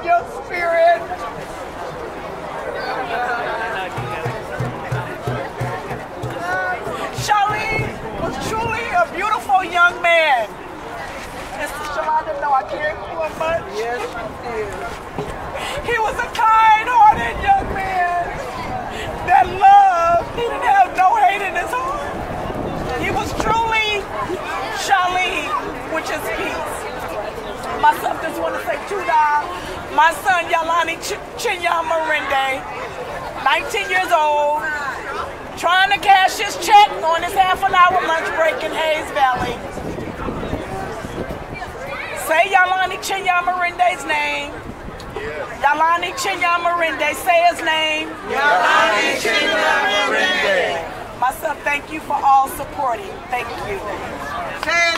of your spirit. Sahleem was truly a beautiful young man. Mr. Shalonda, no, I care for much. Yes, she did. Myself just want to say two down. My son Yalani Ch- Chinya Marinde, 19 years old, trying to cash his check on his half an hour lunch break in Hayes Valley. Say Yalani Chinya Marinde's name. Yalani Chinya Marinde, say his name. Yalani Chinya Marinde. Myself, thank you for all supporting. Thank you. Say